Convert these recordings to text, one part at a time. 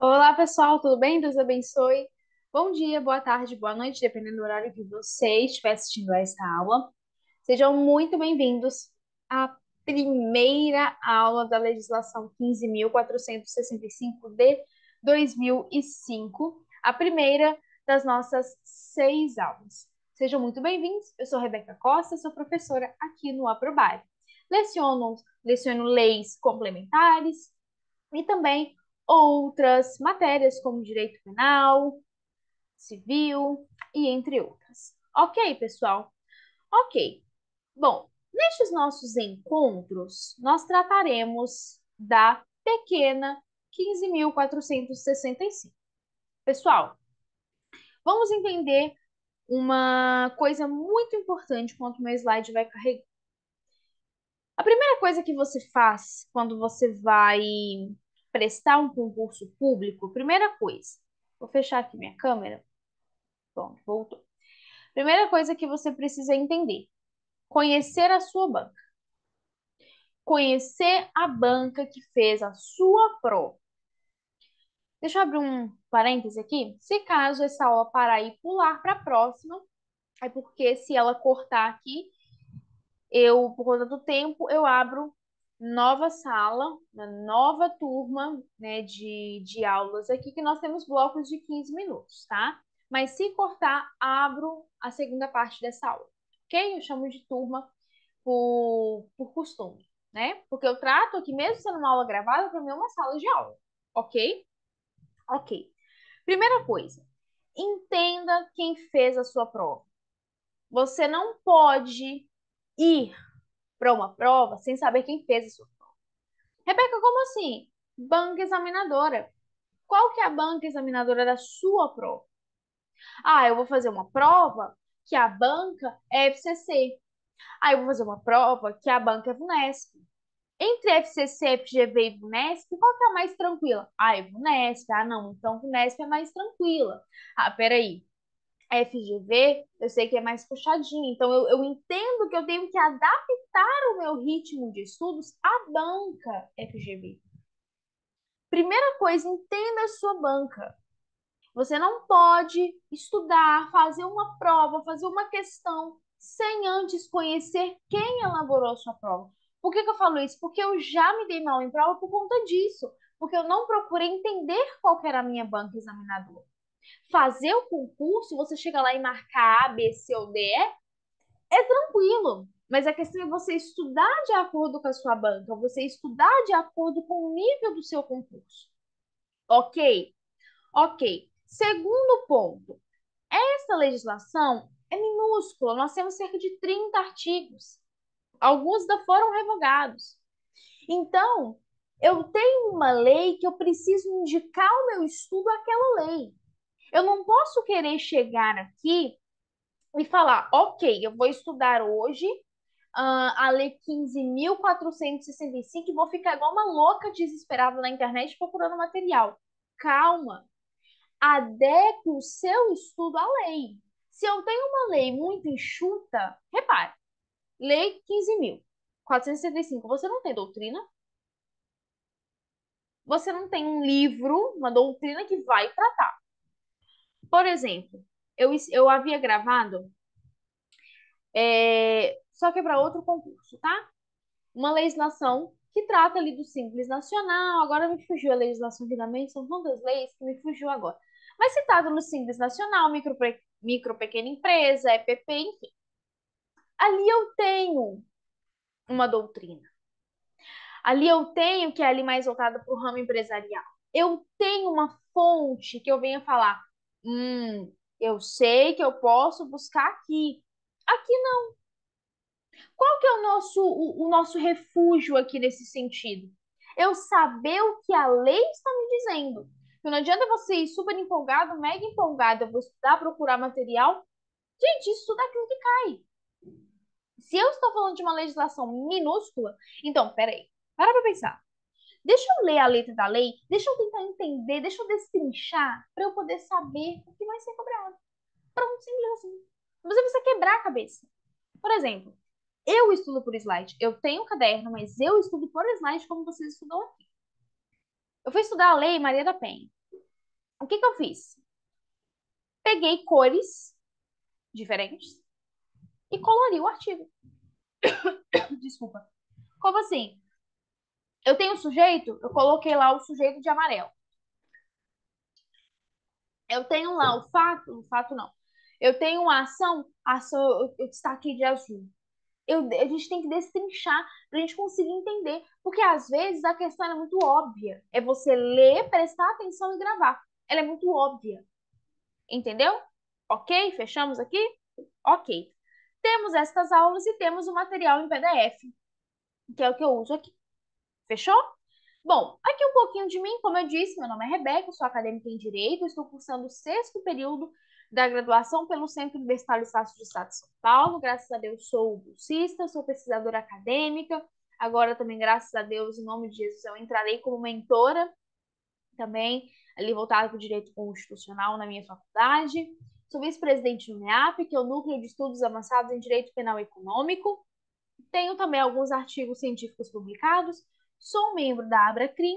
Olá, pessoal, tudo bem? Deus abençoe. Bom dia, boa tarde, boa noite, dependendo do horário que você estiver assistindo a esta aula. Sejam muito bem-vindos à primeira aula da legislação 15.465 de 2005, a primeira das nossas seis aulas. Sejam muito bem-vindos. Eu sou Rebeca Costa, sou professora aqui no Aprobar. Leciono, leciono leis complementares e também outras matérias como direito penal, civil e entre outras. Ok, pessoal? Ok. Bom, nestes nossos encontros, nós trataremos da pequena 15.465. Pessoal, vamos entender uma coisa muito importante quanto o meu slide vai carregar. A primeira coisa que você faz quando você vai prestar um concurso público, primeira coisa, vou fechar aqui minha câmera. Pronto, voltou. Primeira coisa que você precisa entender: conhecer a sua banca. Conhecer a banca que fez a sua prova. Deixa eu abrir um parêntese aqui. Se caso essa aula parar e pular para a próxima, é porque se ela cortar aqui, eu, por conta do tempo, eu abro nova sala, uma nova turma né, de, de aulas aqui, que nós temos blocos de 15 minutos, tá? Mas se cortar, abro a segunda parte dessa aula, ok? Eu chamo de turma por, por costume, né? Porque eu trato aqui, mesmo sendo uma aula gravada, para mim é uma sala de aula, ok? Ok. Primeira coisa, entenda quem fez a sua prova. Você não pode ir para uma prova sem saber quem fez a sua prova. Rebeca, como assim? Banca examinadora. Qual que é a banca examinadora da sua prova? Ah, eu vou fazer uma prova que a banca é FCC. Ah, eu vou fazer uma prova que a banca é VUNESP. Entre FCC, FGV e VUNESP, qual que é a mais tranquila? Ah, é VUNESP. Ah, não, então VUNESP é mais tranquila. Ah, peraí. FGV, eu sei que é mais puxadinho, então eu, eu entendo que eu tenho que adaptar o meu ritmo de estudos à banca FGV. Primeira coisa, entenda a sua banca. Você não pode estudar, fazer uma prova, fazer uma questão sem antes conhecer quem elaborou a sua prova. Por que, que eu falo isso? Porque eu já me dei mal em prova por conta disso. Porque eu não procurei entender qual era a minha banca examinadora fazer o concurso, você chega lá e marcar A, B, C ou D, é tranquilo. Mas a questão é você estudar de acordo com a sua banca, você estudar de acordo com o nível do seu concurso. Ok? Ok. Segundo ponto. Essa legislação é minúscula, nós temos cerca de 30 artigos. Alguns ainda foram revogados. Então, eu tenho uma lei que eu preciso indicar o meu estudo àquela lei. Eu não posso querer chegar aqui e falar, ok, eu vou estudar hoje uh, a Lei 15.465 e vou ficar igual uma louca desesperada na internet procurando material. Calma. Adeque o seu estudo à lei. Se eu tenho uma lei muito enxuta, repare, Lei 15.465, você não tem doutrina? Você não tem um livro, uma doutrina que vai tratar. Por exemplo, eu, eu havia gravado, é, só que é para outro concurso, tá? Uma legislação que trata ali do Simples Nacional, agora me fugiu a legislação finalmente, são tantas leis que me fugiu agora. Mas citado no Simples Nacional, micro, micro pequena empresa, EPP, enfim. Ali eu tenho uma doutrina. Ali eu tenho, que é ali mais voltada para o ramo empresarial. Eu tenho uma fonte que eu venho falar, Hum, eu sei que eu posso buscar aqui. Aqui não. Qual que é o nosso, o, o nosso refúgio aqui nesse sentido? Eu saber o que a lei está me dizendo. Não adianta você ir super empolgado, mega empolgado, eu vou estudar, procurar material. Gente, isso tudo é aquilo que cai. Se eu estou falando de uma legislação minúscula, então, peraí, para pra pensar. Deixa eu ler a letra da lei, deixa eu tentar entender, deixa eu destrinchar para eu poder saber o que vai ser cobrado. Pronto, simples assim. Você precisa quebrar a cabeça. Por exemplo, eu estudo por slide. Eu tenho um caderno, mas eu estudo por slide como vocês estudam aqui. Eu fui estudar a lei Maria da Penha. O que que eu fiz? Peguei cores diferentes e colori o artigo. Desculpa. Como assim? Eu tenho sujeito, eu coloquei lá o sujeito de amarelo. Eu tenho lá o fato, o fato não. Eu tenho a ação, ação eu, eu destaquei de azul. Eu, a gente tem que destrinchar para a gente conseguir entender. Porque às vezes a questão é muito óbvia. É você ler, prestar atenção e gravar. Ela é muito óbvia. Entendeu? Ok? Fechamos aqui? Ok. Temos estas aulas e temos o material em PDF, que é o que eu uso aqui. Fechou? Bom, aqui um pouquinho de mim, como eu disse, meu nome é Rebeca, sou acadêmica em Direito, estou cursando o sexto período da graduação pelo Centro Universitário Estácio de Estado de São Paulo. Graças a Deus sou bolsista, sou pesquisadora acadêmica. Agora também, graças a Deus, em nome de Jesus, eu entrarei como mentora também, ali voltada para o direito constitucional na minha faculdade. Sou vice-presidente do NEAP, que é o Núcleo de Estudos Avançados em Direito Penal Econômico. Tenho também alguns artigos científicos publicados. Sou membro da Abracrim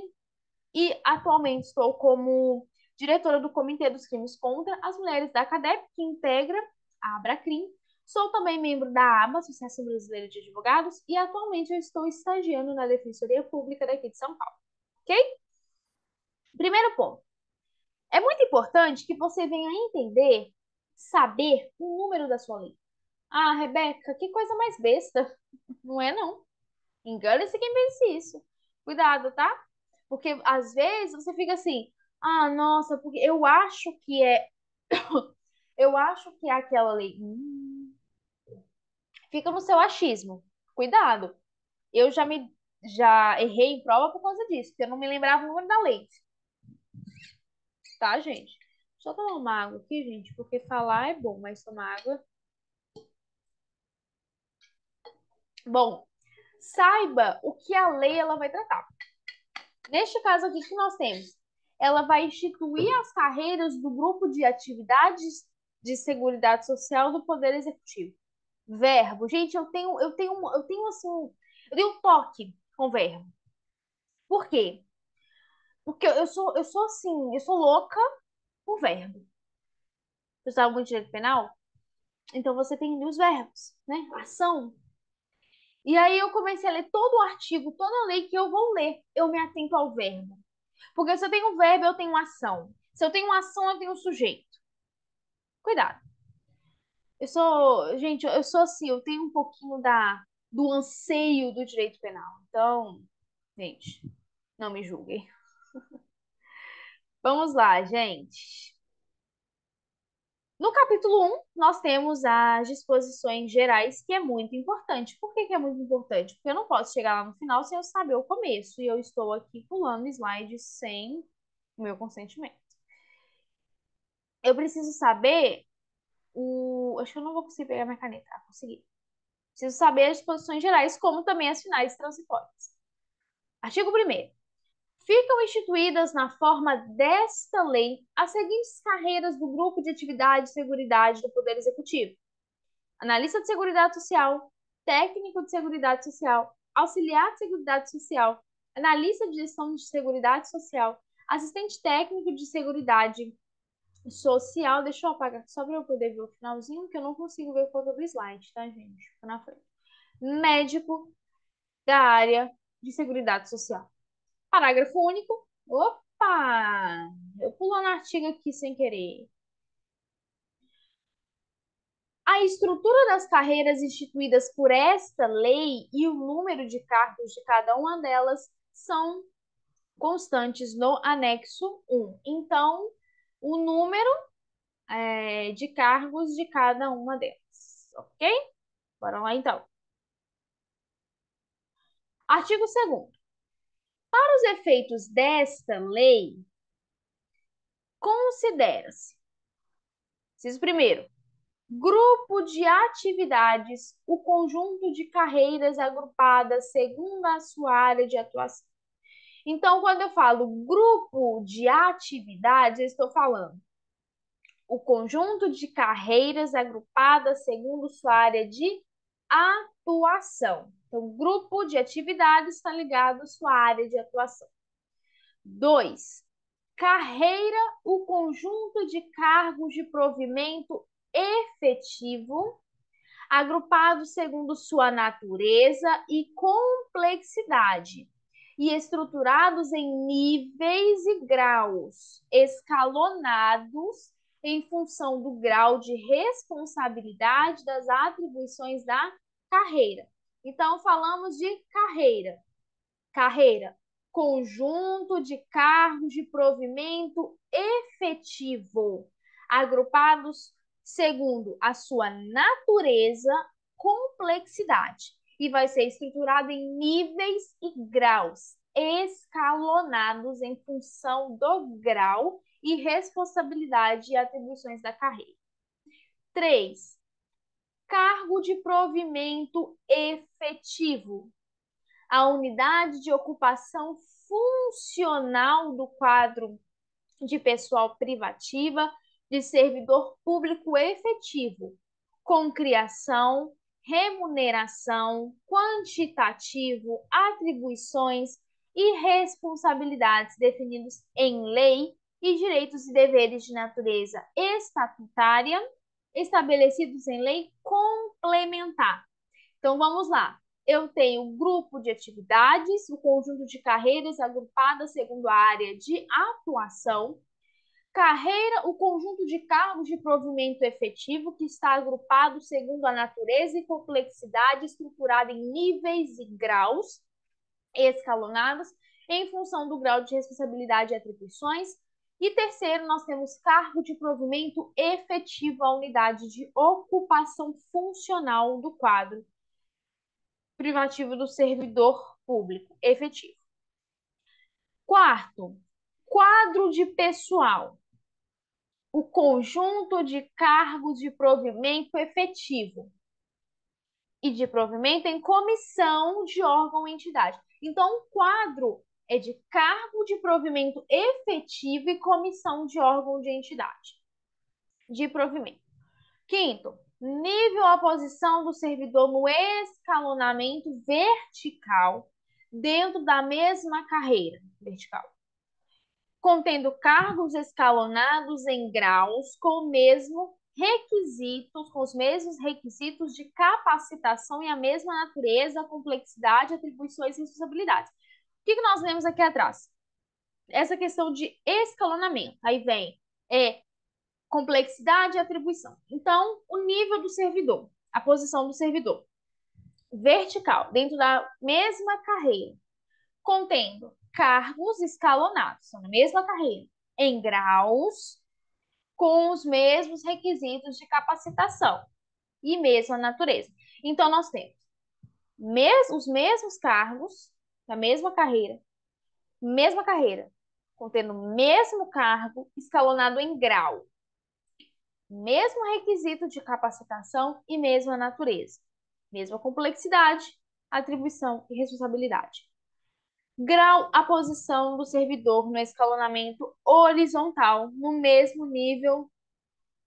e atualmente estou como diretora do Comitê dos Crimes contra as Mulheres da CADEP, que integra a Abracrim. Sou também membro da ABA, Associação Brasileira de Advogados, e atualmente eu estou estagiando na Defensoria Pública daqui de São Paulo. Ok? Primeiro ponto. É muito importante que você venha entender, saber o número da sua lei. Ah, Rebeca, que coisa mais besta. Não é, não. Engana-se quem pense isso. Cuidado, tá? Porque às vezes você fica assim, ah, nossa, porque eu acho que é. eu acho que é aquela lei. Hum. Fica no seu achismo. Cuidado. Eu já me já errei em prova por causa disso, porque eu não me lembrava o número da lei. Tá, gente? Só tomar uma água aqui, gente, porque falar é bom, mas tomar água. Bom, saiba o que a lei ela vai tratar. Neste caso aqui que nós temos ela vai instituir as carreiras do grupo de atividades de seguridade social do Poder Executivo. Verbo. Gente, eu tenho, eu tenho, eu tenho assim, eu tenho um toque com verbo. Por quê? Porque eu sou, eu sou assim, eu sou louca por verbo. Você sabe muito direito penal? Então você tem os verbos, né? Ação. E aí eu comecei a ler todo o artigo, toda a lei que eu vou ler, eu me atento ao verbo. Porque se eu tenho um verbo, eu tenho ação. Se eu tenho uma ação, eu tenho um sujeito. Cuidado. Eu sou, gente, eu sou assim, eu tenho um pouquinho da do anseio do direito penal. Então, gente, não me julguem. Vamos lá, gente. No capítulo 1, nós temos as disposições gerais, que é muito importante. Por que, que é muito importante? Porque eu não posso chegar lá no final sem eu saber o começo. E eu estou aqui pulando slides sem o meu consentimento. Eu preciso saber o. Acho que eu não vou conseguir pegar minha caneta. Ah, consegui. Preciso saber as disposições gerais, como também as finais transitórias. Artigo 1 ficam instituídas na forma desta lei as seguintes carreiras do Grupo de Atividade e Seguridade do Poder Executivo: analista de Seguridade Social, técnico de Seguridade Social, auxiliar de Seguridade Social, analista de Gestão de Seguridade Social, assistente técnico de Seguridade Social. Deixa eu apagar só para eu poder ver o finalzinho, que eu não consigo ver o foto do slide, tá, gente? Fica na frente. Médico da área de Seguridade Social. Parágrafo único. Opa! Eu pulo no artigo aqui sem querer. A estrutura das carreiras instituídas por esta lei e o número de cargos de cada uma delas são constantes no anexo 1. Então, o número é, de cargos de cada uma delas, ok? Bora lá, então. Artigo 2 para os efeitos desta lei, considera-se, preciso primeiro, grupo de atividades, o conjunto de carreiras agrupadas segundo a sua área de atuação. Então, quando eu falo grupo de atividades, eu estou falando o conjunto de carreiras agrupadas segundo sua área de atuação. Então, grupo de atividades está ligado à sua área de atuação. Dois, Carreira, o conjunto de cargos de provimento efetivo, agrupados segundo sua natureza e complexidade, e estruturados em níveis e graus, escalonados em função do grau de responsabilidade das atribuições da carreira. Então, falamos de carreira. Carreira, conjunto de cargos de provimento efetivo, agrupados segundo a sua natureza, complexidade, e vai ser estruturado em níveis e graus, escalonados em função do grau e responsabilidade e atribuições da carreira. 3. Cargo de provimento efetivo, a unidade de ocupação funcional do quadro de pessoal privativa de servidor público efetivo, com criação, remuneração, quantitativo, atribuições e responsabilidades definidos em lei e direitos e deveres de natureza estatutária estabelecidos em lei complementar. Então vamos lá eu tenho um grupo de atividades, o um conjunto de carreiras agrupadas segundo a área de atuação. Carreira, o conjunto de cargos de provimento efetivo que está agrupado segundo a natureza e complexidade, estruturado em níveis e graus escalonados em função do grau de responsabilidade e atribuições. E terceiro, nós temos cargo de provimento efetivo à unidade de ocupação funcional do quadro privativo do servidor público efetivo. Quarto, quadro de pessoal. O conjunto de cargos de provimento efetivo e de provimento em comissão de órgão ou entidade. Então, o quadro é de cargo de provimento efetivo e comissão de órgão de entidade de provimento. Quinto, nível a posição do servidor no escalonamento vertical dentro da mesma carreira vertical, contendo cargos escalonados em graus com o mesmo requisitos, com os mesmos requisitos de capacitação e a mesma natureza, complexidade, atribuições e responsabilidades. O que, que nós vemos aqui atrás? Essa questão de escalonamento. Aí vem é, complexidade e atribuição. Então, o nível do servidor, a posição do servidor. Vertical, dentro da mesma carreira, contendo cargos escalonados, na mesma carreira, em graus, com os mesmos requisitos de capacitação e mesma natureza. Então, nós temos mes os mesmos cargos, na mesma carreira, mesma carreira, contendo o mesmo cargo escalonado em grau mesmo requisito de capacitação e mesma natureza, mesma complexidade, atribuição e responsabilidade. Grau a posição do servidor no escalonamento horizontal, no mesmo nível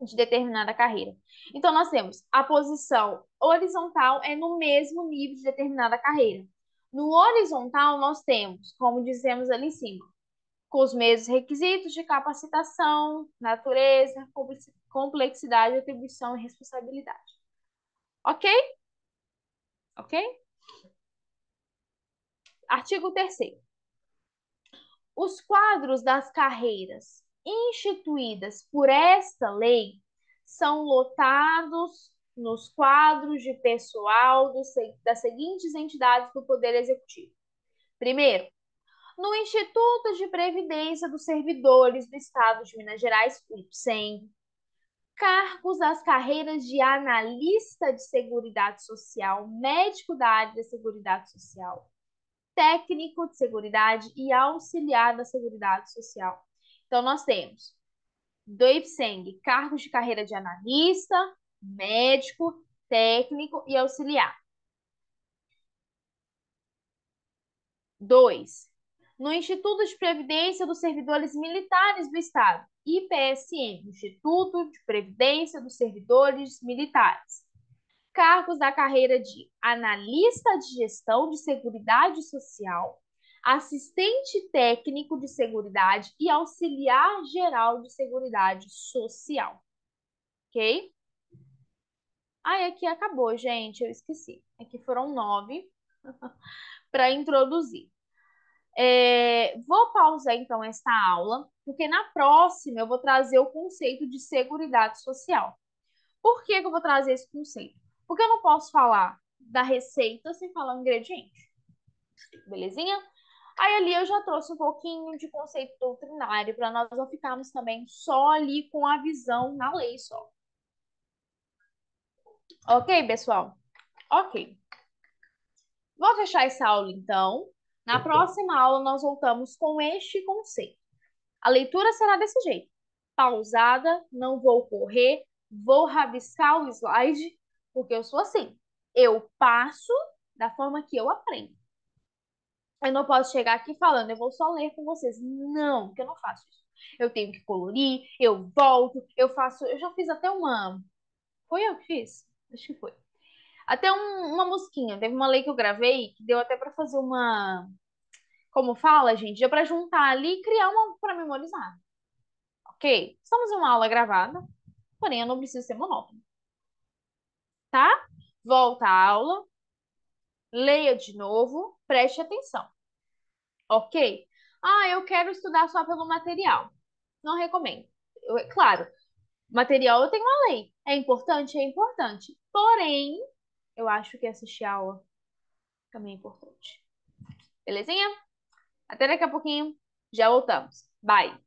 de determinada carreira. Então, nós temos a posição horizontal é no mesmo nível de determinada carreira. No horizontal, nós temos, como dizemos ali em cima, com os mesmos requisitos de capacitação, natureza, complexidade, atribuição e responsabilidade. Ok? Ok? Artigo 3 Os quadros das carreiras instituídas por esta lei são lotados nos quadros de pessoal do, das seguintes entidades do Poder Executivo. Primeiro, no Instituto de Previdência dos Servidores do Estado de Minas Gerais, IPSEM, cargos das carreiras de analista de Seguridade Social, médico da área de Seguridade Social, técnico de Seguridade e auxiliar da Seguridade Social. Então, nós temos do IPSENG, cargos de carreira de analista, médico, técnico e auxiliar. Dois, no Instituto de Previdência dos Servidores Militares do Estado, IPSM, Instituto de Previdência dos Servidores Militares. Cargos da carreira de analista de gestão de seguridade social, assistente técnico de seguridade e auxiliar geral de seguridade social. Ok? Aí aqui acabou, gente, eu esqueci. Aqui foram nove para introduzir. É, vou pausar então esta aula, porque na próxima eu vou trazer o conceito de seguridade social. Por que, que eu vou trazer esse conceito? Porque eu não posso falar da receita sem falar o ingrediente. Belezinha? Aí ali eu já trouxe um pouquinho de conceito doutrinário para nós não ficarmos também só ali com a visão na lei só. Ok, pessoal? Ok. Vou fechar essa aula então. Na próxima aula nós voltamos com este conceito. A leitura será desse jeito. Pausada, não vou correr, vou rabiscar o slide, porque eu sou assim. Eu passo da forma que eu aprendo. Eu não posso chegar aqui falando, eu vou só ler com vocês. Não, porque eu não faço isso. Eu tenho que colorir, eu volto, eu faço. Eu já fiz até uma. Foi eu que fiz? Acho que foi. Até um, uma mosquinha. Teve uma lei que eu gravei que deu até para fazer uma. Como fala, gente? Deu para juntar ali e criar uma para memorizar. Ok? Estamos em uma aula gravada, porém eu não preciso ser monótono. Tá? Volta à aula. Leia de novo. Preste atenção. Ok? Ah, eu quero estudar só pelo material. Não recomendo. Eu, claro, material eu tenho uma lei. É importante? É importante. Porém, eu acho que assistir a aula também é importante. Belezinha? Até daqui a pouquinho. Já voltamos. Bye!